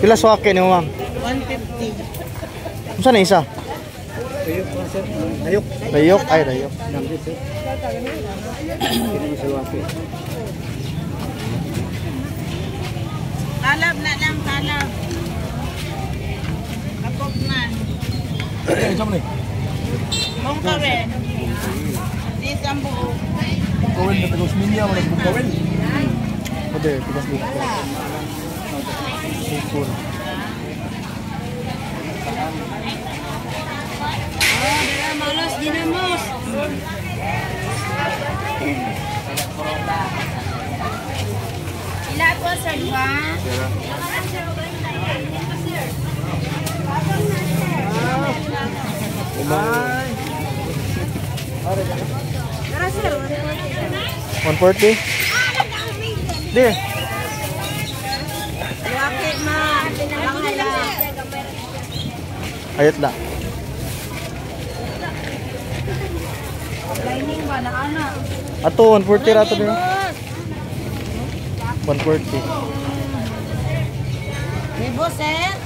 Pila swake ni ma'am? 150. Unsa na isa? Dayok. Dayok ay dayok. Kalab na lang kalab. Kapok na. Ano ni? Mong kare. Di sambo. Kawin na tagus minya, wala mong kawin. Pwede, tagus minya. Sukun. Oh, dala malos dinamos. Ila po sa 140? Di. Laki ma. Ayat na. Lining ba na ana? Ato 140 rato din. 140. Ibo sir. Eh,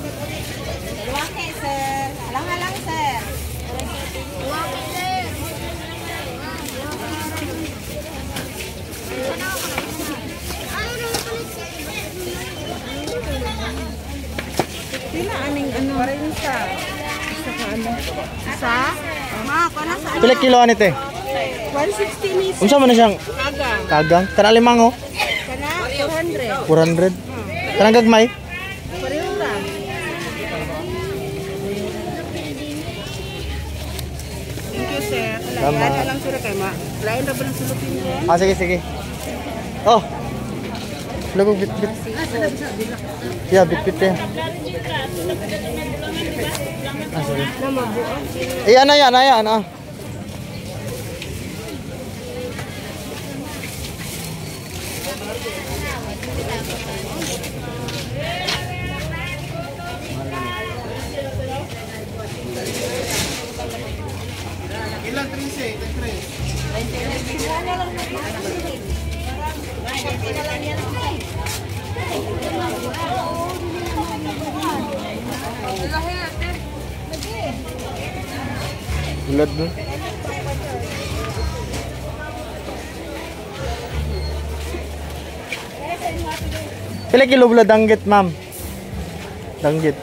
40. Isa ka ano? Isa? Ma, ko na sa Pila kilo ani te? 160 ni Unsa man na siyang Agang. kagang? Kana limang oh. Kana 400. 400. Kanang gagmay? Pareho lang. Thank you, sir. Lagyan na lang sir kay ma. Lain ra ba ng sulupin ko? Ah sige sige. Oh. Lugog bit bit. Yeah, bit bit eh. Ah, sige. Na mabuo. Eh, ano yan, ano yan, ah. Bulad nun. Pila kilo bulad danggit, ma'am? Danggit.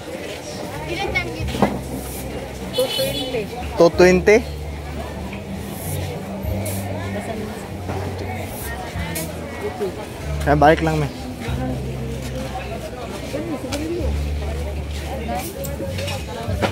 220. 220? Kaya balik lang, may. Panakot. Tuh,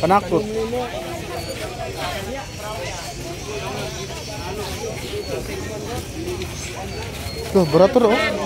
Penakut. Tuh beratur oh.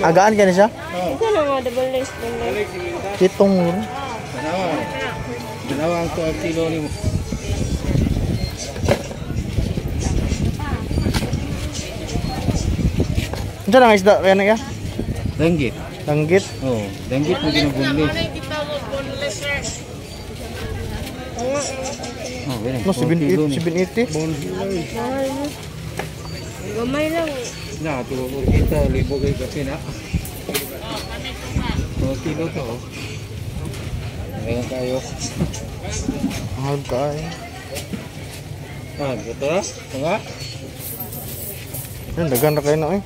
Agaan ka na siya? Ito na mo double lace. Kitong mura. Dalawa. Dalawa ang 12 kilo ni mo. Diyan ang isda kaya na ka? Danggit. Langgit. Oh, danggit mo ginabunlis. Oh. No, 4 kilo ni. 780. 780. Mahal mo. Gamay lang. Na, tuwa ko kita, libo kayo kasi na. 2 kilo to. Ngayon tayo. Mahal ka eh. Ah, ito na? Ito? Yan, dagan na kayo na eh.